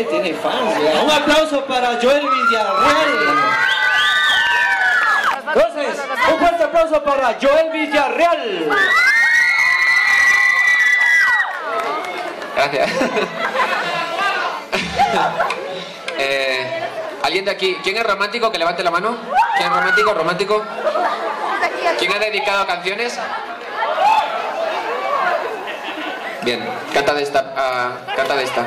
eh, tiene fans ya. Un aplauso para Joel Villarreal. Entonces, un fuerte aplauso para Joel Villarreal. Gracias. Eh, ¿Alguien de aquí? ¿Quién es romántico? Que levante la mano. ¿Quién es romántico? ¿Romántico? ¿Quién ha dedicado canciones? Bien, canta de esta. ah, canta de esta.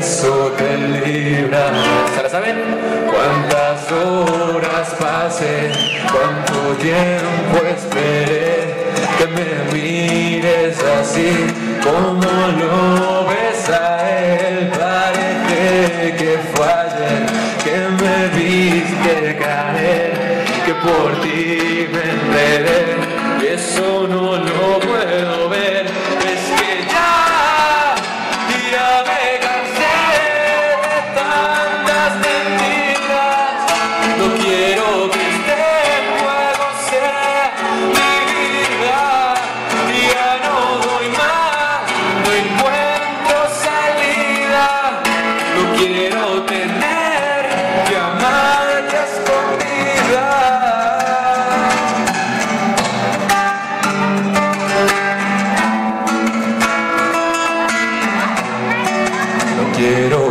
eso te libras. ¿Se saben? ¿Cuántas horas pasé? ¿Cuánto tiempo esperé? Que me mires así como lo ves a él. Parece que fue ayer que me viste caer, que por ti me enredé. Y eso no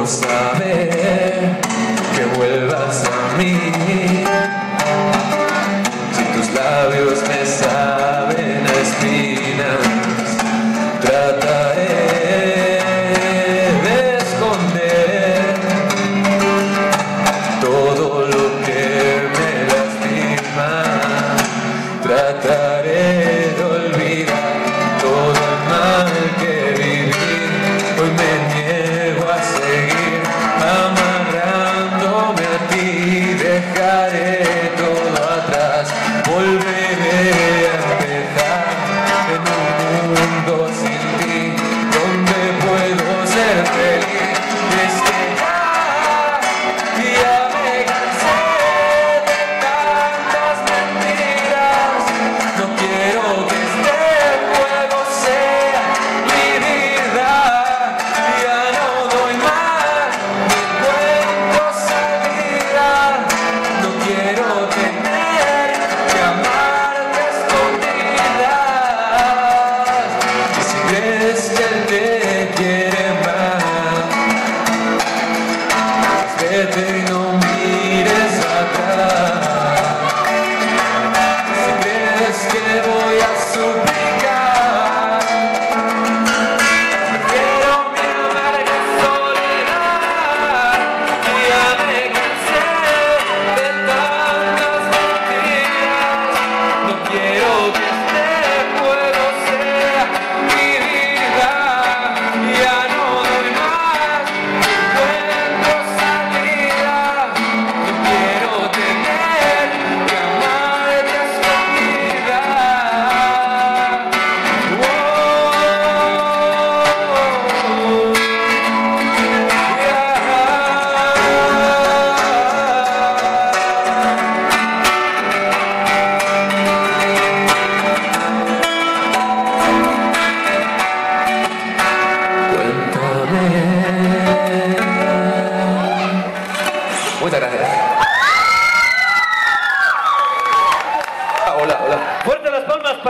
saber que vuelvas a mí. Si tus labios me saben a espinas, trataré de esconder todo lo que me lastima. Trataré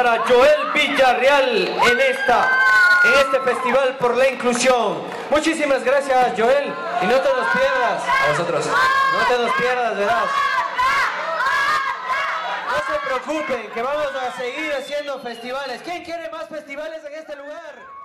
para Joel Villarreal en esta, en este festival por la inclusión. Muchísimas gracias, Joel, y no te nos pierdas. A vosotros. No te nos pierdas, verás. No se preocupen, que vamos a seguir haciendo festivales. ¿Quién quiere más festivales en este lugar?